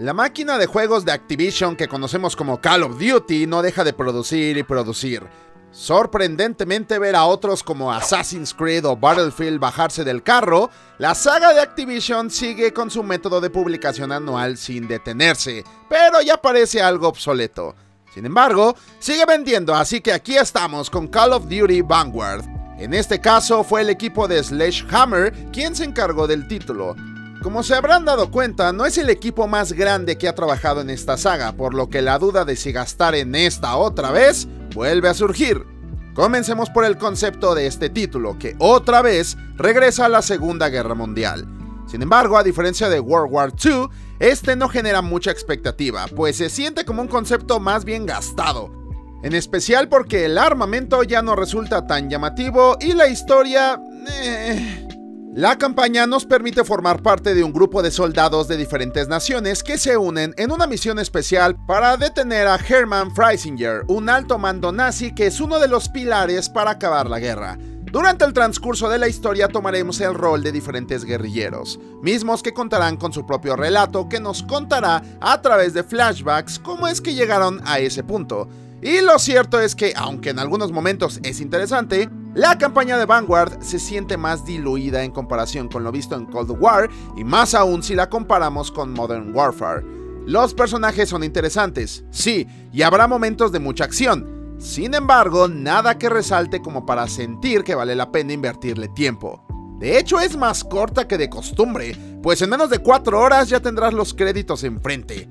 La máquina de juegos de Activision que conocemos como Call of Duty no deja de producir y producir. Sorprendentemente ver a otros como Assassin's Creed o Battlefield bajarse del carro, la saga de Activision sigue con su método de publicación anual sin detenerse, pero ya parece algo obsoleto. Sin embargo, sigue vendiendo, así que aquí estamos con Call of Duty Vanguard. En este caso fue el equipo de Sledgehammer quien se encargó del título. Como se habrán dado cuenta, no es el equipo más grande que ha trabajado en esta saga, por lo que la duda de si gastar en esta otra vez vuelve a surgir. Comencemos por el concepto de este título, que otra vez regresa a la Segunda Guerra Mundial. Sin embargo, a diferencia de World War II, este no genera mucha expectativa, pues se siente como un concepto más bien gastado. En especial porque el armamento ya no resulta tan llamativo y la historia... Eh, la campaña nos permite formar parte de un grupo de soldados de diferentes naciones que se unen en una misión especial para detener a Hermann Freisinger, un alto mando nazi que es uno de los pilares para acabar la guerra. Durante el transcurso de la historia tomaremos el rol de diferentes guerrilleros, mismos que contarán con su propio relato que nos contará a través de flashbacks cómo es que llegaron a ese punto. Y lo cierto es que, aunque en algunos momentos es interesante, la campaña de Vanguard se siente más diluida en comparación con lo visto en Cold War y más aún si la comparamos con Modern Warfare. Los personajes son interesantes, sí, y habrá momentos de mucha acción. Sin embargo, nada que resalte como para sentir que vale la pena invertirle tiempo. De hecho, es más corta que de costumbre, pues en menos de 4 horas ya tendrás los créditos enfrente.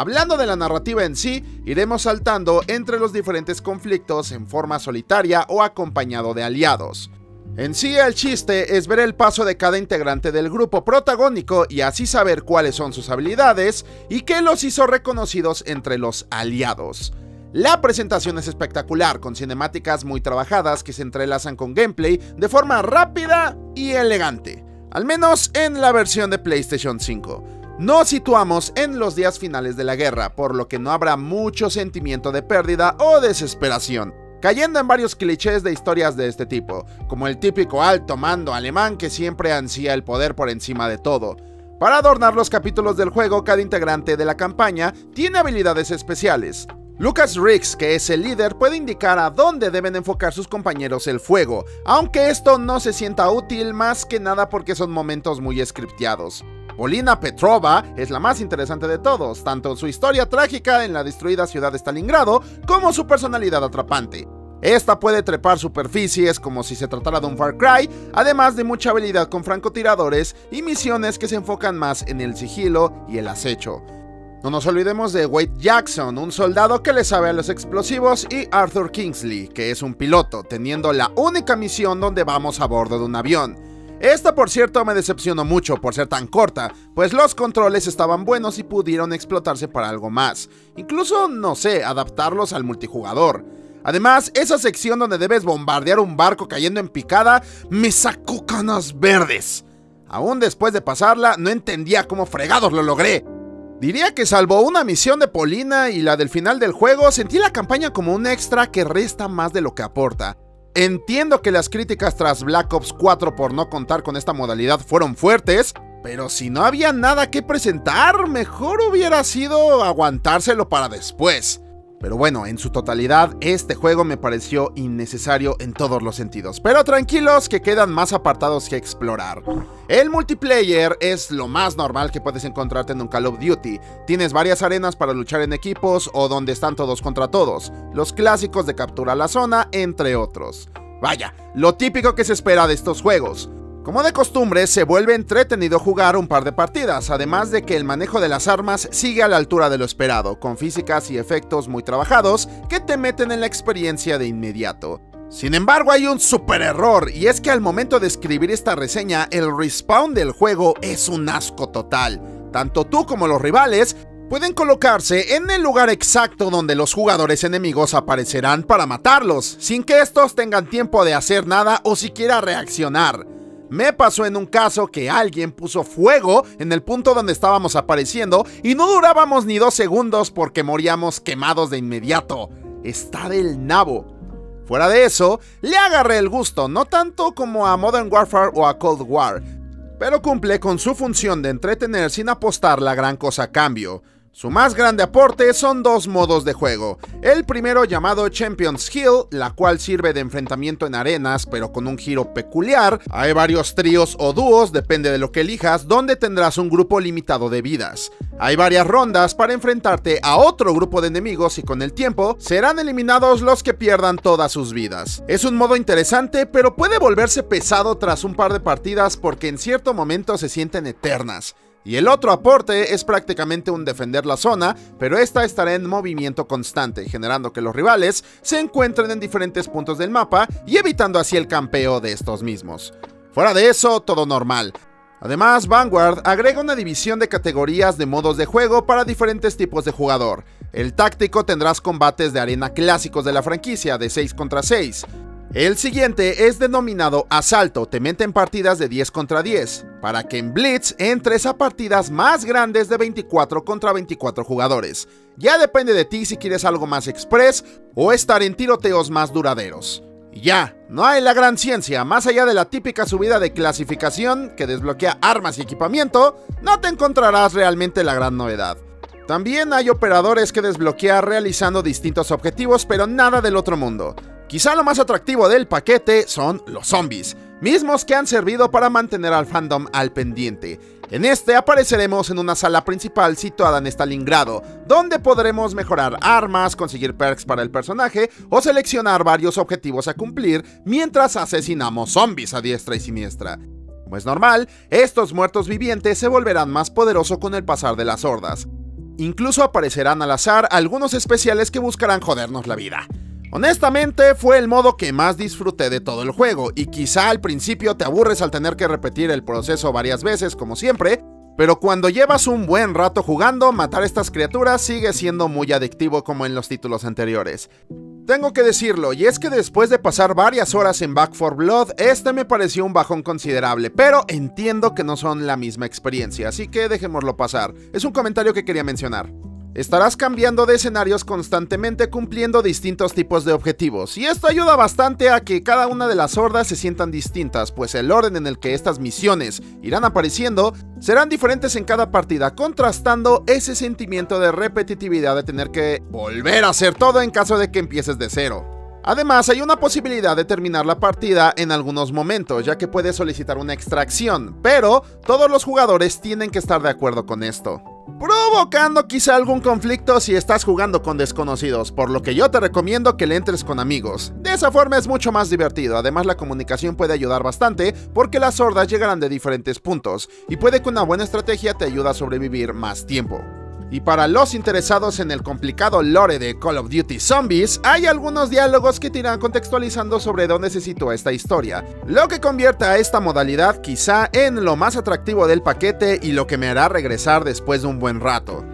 Hablando de la narrativa en sí, iremos saltando entre los diferentes conflictos en forma solitaria o acompañado de aliados. En sí el chiste es ver el paso de cada integrante del grupo protagónico y así saber cuáles son sus habilidades y qué los hizo reconocidos entre los aliados. La presentación es espectacular, con cinemáticas muy trabajadas que se entrelazan con gameplay de forma rápida y elegante, al menos en la versión de PlayStation 5. Nos situamos en los días finales de la guerra, por lo que no habrá mucho sentimiento de pérdida o desesperación, cayendo en varios clichés de historias de este tipo, como el típico alto mando alemán que siempre ansía el poder por encima de todo. Para adornar los capítulos del juego, cada integrante de la campaña tiene habilidades especiales. Lucas Riggs, que es el líder, puede indicar a dónde deben enfocar sus compañeros el fuego, aunque esto no se sienta útil más que nada porque son momentos muy scripteados. Polina Petrova es la más interesante de todos, tanto su historia trágica en la destruida ciudad de Stalingrado como su personalidad atrapante. Esta puede trepar superficies como si se tratara de un Far Cry, además de mucha habilidad con francotiradores y misiones que se enfocan más en el sigilo y el acecho. No nos olvidemos de Wade Jackson, un soldado que le sabe a los explosivos, y Arthur Kingsley, que es un piloto, teniendo la única misión donde vamos a bordo de un avión. Esta, por cierto, me decepcionó mucho por ser tan corta, pues los controles estaban buenos y pudieron explotarse para algo más. Incluso, no sé, adaptarlos al multijugador. Además, esa sección donde debes bombardear un barco cayendo en picada me sacó canas verdes. Aún después de pasarla, no entendía cómo fregados lo logré. Diría que salvo una misión de Polina y la del final del juego, sentí la campaña como un extra que resta más de lo que aporta. Entiendo que las críticas tras Black Ops 4 por no contar con esta modalidad fueron fuertes, pero si no había nada que presentar, mejor hubiera sido aguantárselo para después. Pero bueno, en su totalidad, este juego me pareció innecesario en todos los sentidos. Pero tranquilos que quedan más apartados que explorar. El multiplayer es lo más normal que puedes encontrarte en un Call of Duty. Tienes varias arenas para luchar en equipos o donde están todos contra todos. Los clásicos de captura la zona, entre otros. Vaya, lo típico que se espera de estos juegos. Como de costumbre, se vuelve entretenido jugar un par de partidas, además de que el manejo de las armas sigue a la altura de lo esperado, con físicas y efectos muy trabajados que te meten en la experiencia de inmediato. Sin embargo, hay un super error, y es que al momento de escribir esta reseña, el respawn del juego es un asco total. Tanto tú como los rivales pueden colocarse en el lugar exacto donde los jugadores enemigos aparecerán para matarlos, sin que estos tengan tiempo de hacer nada o siquiera reaccionar. Me pasó en un caso que alguien puso fuego en el punto donde estábamos apareciendo y no durábamos ni dos segundos porque moríamos quemados de inmediato. Está del nabo. Fuera de eso, le agarré el gusto, no tanto como a Modern Warfare o a Cold War, pero cumple con su función de entretener sin apostar la gran cosa a cambio. Su más grande aporte son dos modos de juego. El primero llamado Champions Hill, la cual sirve de enfrentamiento en arenas pero con un giro peculiar. Hay varios tríos o dúos, depende de lo que elijas, donde tendrás un grupo limitado de vidas. Hay varias rondas para enfrentarte a otro grupo de enemigos y con el tiempo serán eliminados los que pierdan todas sus vidas. Es un modo interesante pero puede volverse pesado tras un par de partidas porque en cierto momento se sienten eternas. Y el otro aporte es prácticamente un defender la zona, pero esta estará en movimiento constante, generando que los rivales se encuentren en diferentes puntos del mapa y evitando así el campeo de estos mismos. Fuera de eso, todo normal. Además, Vanguard agrega una división de categorías de modos de juego para diferentes tipos de jugador. El táctico tendrás combates de arena clásicos de la franquicia de 6 contra 6. El siguiente es denominado Asalto, te meten partidas de 10 contra 10, para que en Blitz entres a partidas más grandes de 24 contra 24 jugadores. Ya depende de ti si quieres algo más express o estar en tiroteos más duraderos. Ya, no hay la gran ciencia, más allá de la típica subida de clasificación que desbloquea armas y equipamiento, no te encontrarás realmente la gran novedad. También hay operadores que desbloquear realizando distintos objetivos, pero nada del otro mundo. Quizá lo más atractivo del paquete son los zombies, mismos que han servido para mantener al fandom al pendiente. En este apareceremos en una sala principal situada en Stalingrado, donde podremos mejorar armas, conseguir perks para el personaje o seleccionar varios objetivos a cumplir mientras asesinamos zombies a diestra y siniestra. Como es normal, estos muertos vivientes se volverán más poderosos con el pasar de las hordas. Incluso aparecerán al azar algunos especiales que buscarán jodernos la vida. Honestamente, fue el modo que más disfruté de todo el juego, y quizá al principio te aburres al tener que repetir el proceso varias veces, como siempre, pero cuando llevas un buen rato jugando, matar estas criaturas sigue siendo muy adictivo como en los títulos anteriores. Tengo que decirlo, y es que después de pasar varias horas en Back 4 Blood, este me pareció un bajón considerable, pero entiendo que no son la misma experiencia, así que dejémoslo pasar. Es un comentario que quería mencionar. Estarás cambiando de escenarios constantemente cumpliendo distintos tipos de objetivos, y esto ayuda bastante a que cada una de las hordas se sientan distintas, pues el orden en el que estas misiones irán apareciendo serán diferentes en cada partida, contrastando ese sentimiento de repetitividad de tener que volver a hacer todo en caso de que empieces de cero. Además, hay una posibilidad de terminar la partida en algunos momentos, ya que puedes solicitar una extracción, pero todos los jugadores tienen que estar de acuerdo con esto provocando quizá algún conflicto si estás jugando con desconocidos, por lo que yo te recomiendo que le entres con amigos. De esa forma es mucho más divertido, además la comunicación puede ayudar bastante porque las hordas llegarán de diferentes puntos, y puede que una buena estrategia te ayude a sobrevivir más tiempo. Y para los interesados en el complicado lore de Call of Duty Zombies, hay algunos diálogos que te irán contextualizando sobre dónde se sitúa esta historia, lo que convierte a esta modalidad quizá en lo más atractivo del paquete y lo que me hará regresar después de un buen rato.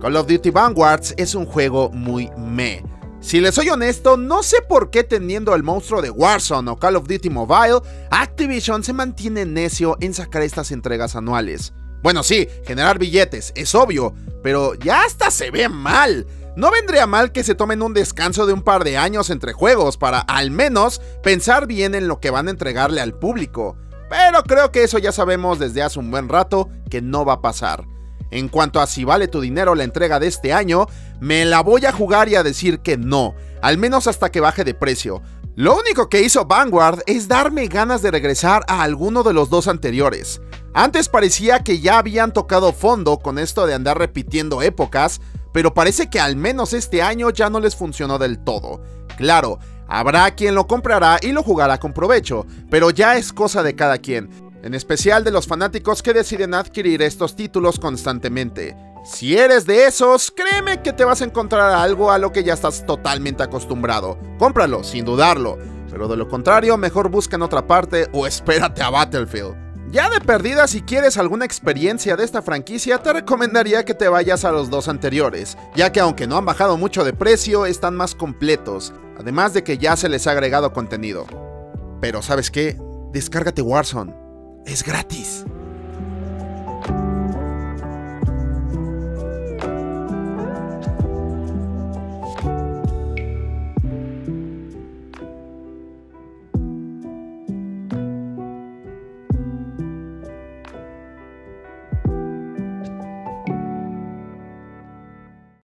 Call of Duty Vanguards es un juego muy me. Si les soy honesto, no sé por qué teniendo el monstruo de Warzone o Call of Duty Mobile, Activision se mantiene necio en sacar estas entregas anuales. Bueno, sí, generar billetes, es obvio, pero ya hasta se ve mal. No vendría mal que se tomen un descanso de un par de años entre juegos para al menos pensar bien en lo que van a entregarle al público. Pero creo que eso ya sabemos desde hace un buen rato que no va a pasar. En cuanto a si vale tu dinero la entrega de este año, me la voy a jugar y a decir que no, al menos hasta que baje de precio. Lo único que hizo Vanguard es darme ganas de regresar a alguno de los dos anteriores. Antes parecía que ya habían tocado fondo con esto de andar repitiendo épocas, pero parece que al menos este año ya no les funcionó del todo. Claro, habrá quien lo comprará y lo jugará con provecho, pero ya es cosa de cada quien, en especial de los fanáticos que deciden adquirir estos títulos constantemente. Si eres de esos, créeme que te vas a encontrar algo a lo que ya estás totalmente acostumbrado. Cómpralo, sin dudarlo, pero de lo contrario, mejor busca en otra parte o espérate a Battlefield. Ya de perdida, si quieres alguna experiencia de esta franquicia, te recomendaría que te vayas a los dos anteriores, ya que aunque no han bajado mucho de precio, están más completos, además de que ya se les ha agregado contenido. Pero ¿sabes qué? Descárgate Warzone. Es gratis.